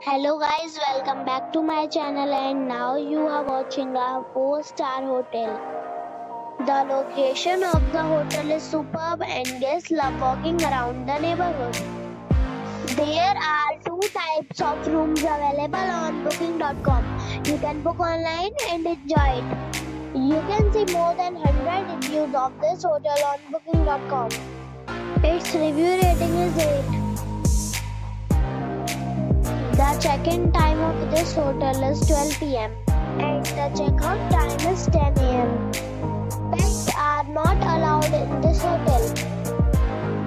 Hello guys, welcome back to my channel and now you are watching a 4 star hotel. The location of the hotel is superb and guests love walking around the neighborhood. There are two types of rooms available on booking.com. You can book online and enjoy it. You can see more than 100 reviews of this hotel on booking.com. Its review rating is 8. The check-in time of this hotel is 12 pm and the check-out time is 10 am. Pets are not allowed in this hotel.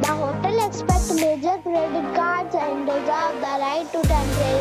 The hotel accepts major credit cards and reserves the right to temporarily